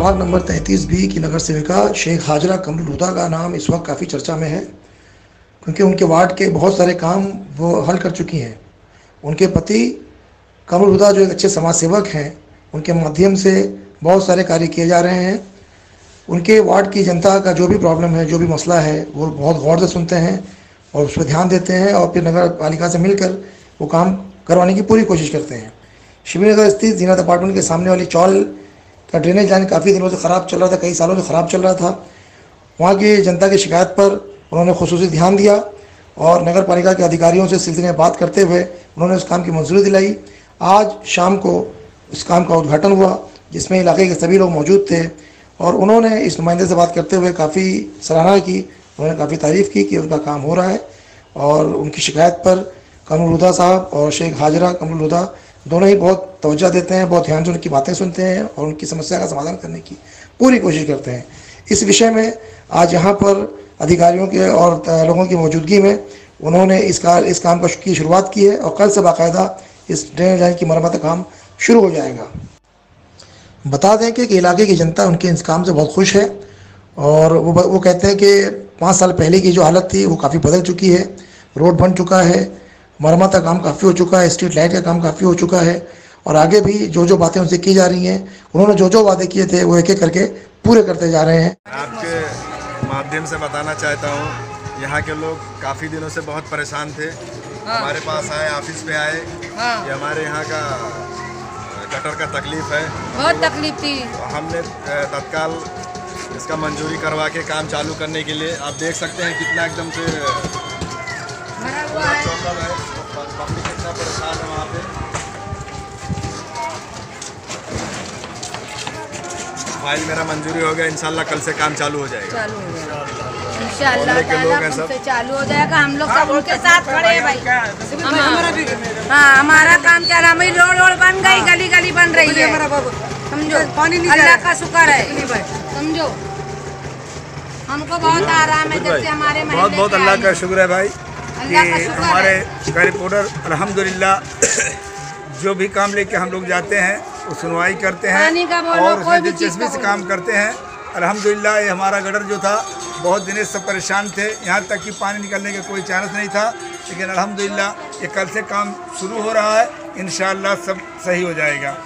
Number तैंतीस B की नगर सेविका शेख हाजरा कमरुल हुदा का नाम इस वक्त काफ़ी चर्चा में है, क्योंकि उनके वार्ड के बहुत सारे काम वो हल कर चुकी हैं। उनके पति कमरुल हुदा जो एक अच्छे समाज सेवक हैं, उनके माध्यम से बहुत सारे कार्य किए जा रहे हैं। उनके वार्ड की जनता का जो भी प्रॉब्लम है, जो भी मसला है, वो बहुत गौर से सुनते हैं और उस पर ध्यान देते हैं और फिर नगर पालिका से मिलकर वो काम करवाने की पूरी कोशिश करते हैं। शिवनगर स्थित जीनत अपार्टमेंट के सामने वाली चौल का ड्रेनेज लाइन काफ़ी दिनों से ख़राब चल रहा था, कई सालों से ख़राब चल रहा था। वहाँ की जनता की शिकायत पर उन्होंने खसूस ध्यान दिया और नगर पालिका के अधिकारियों से सिलसिले में बात करते हुए उन्होंने उस काम की मंजूरी दिलाई। आज शाम को इस काम का उद्घाटन हुआ, जिसमें इलाके के सभी लोग मौजूद थे और उन्होंने इस नुमाइंदे से बात करते हुए काफ़ी सराहना की, उन्होंने काफ़ी तारीफ़ की कि उनका काम हो रहा है और उनकी शिकायत पर कमरुदा साहब और शेख हाजरा कमरुदा दोनों ही बहुत तवज्जो देते हैं, बहुत ध्यान से उनकी बातें सुनते हैं और उनकी समस्या का समाधान करने की पूरी कोशिश करते हैं। इस विषय में आज यहाँ पर अधिकारियों के और लोगों की मौजूदगी में उन्होंने इस कार इस काम की शुरुआत की है और कल से बाकायदा इस ड्रेनेज लाइन की मरम्मत का काम शुरू हो जाएगा। बता दें कि इलाके की जनता उनके इस काम से बहुत खुश है और वो वो कहते हैं कि पाँच साल पहले की जो हालत थी वो काफ़ी बदल चुकी है, रोड बन चुका है मरम्मत का काम काफ़ी हो चुका है स्ट्रीट लाइट का काम काफ़ी हो चुका है और आगे भी जो जो बातें उनसे की जा रही हैं उन्होंने जो जो वादे किए थे वो एक एक करके पूरे करते जा रहे हैं आपके माध्यम से बताना चाहता हूँ यहाँ के लोग काफ़ी दिनों से बहुत परेशान थे हाँ। हमारे पास आए ऑफ़िस पे आए हाँ। ये हमारे यहाँ का गटर का तकलीफ़ है बहुत तकलीफ़ थी तो हमने तत्काल इसका मंजूरी करवा के काम चालू करने के लिए आप देख सकते हैं कितना एकदम से फ़ाइल मेरा मंजूरी हो गया इंशाल्लाह कल से काम चालू हो जाएगा। चालू हो जाएगा इंशाल्लाह चालू हो जाएगा। हम लोग सब उनके साथ खड़े हैं भाई। हाँ। हमारा काम क्या नाम है रोड रोड बन गई गली गली बन रही है। समझो पानी अल्लाह का शुक्र है। समझो। हमको बहुत आराम है जब से हमारे बहुत बहुत अल्लाह का शुक्र है भाई कि हमारे रिपोर्टर अल्हम्दुलिल्लाह जो भी काम लेके हम लोग जाते हैं सुनवाई करते हैं और उसमें दिलचस्पी से काम करते हैं। अलहमदिल्ला ये हमारा गडर जो था बहुत दिनों से परेशान थे। यहाँ तक कि पानी निकलने का कोई चांस नहीं था लेकिन अलहमदिल्ला ये कल से काम शुरू हो रहा है। इन सब सही हो जाएगा।